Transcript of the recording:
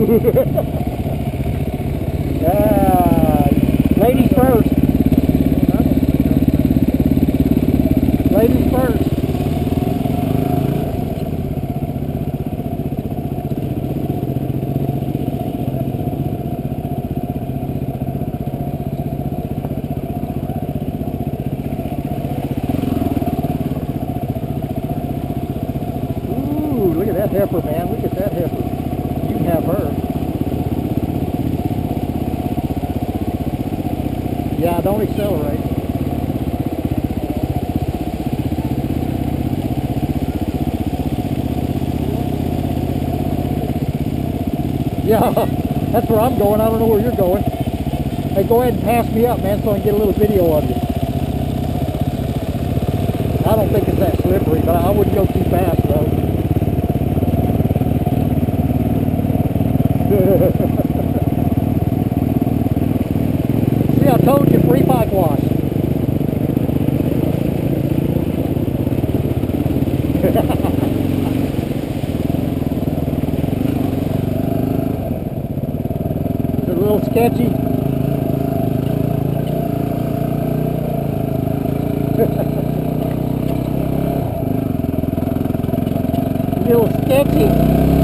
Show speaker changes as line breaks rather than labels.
uh, ladies first. Ladies first. Ooh, look at that heifer, man. Look at that heifer. Have her. Yeah, don't accelerate. Yeah, that's where I'm going. I don't know where you're going. Hey, go ahead and pass me up, man, so I can get a little video of you. I don't think it's that slippery, but I wouldn't go too fast, though. See, I told you, free bike wash. It's a little sketchy. a little sketchy.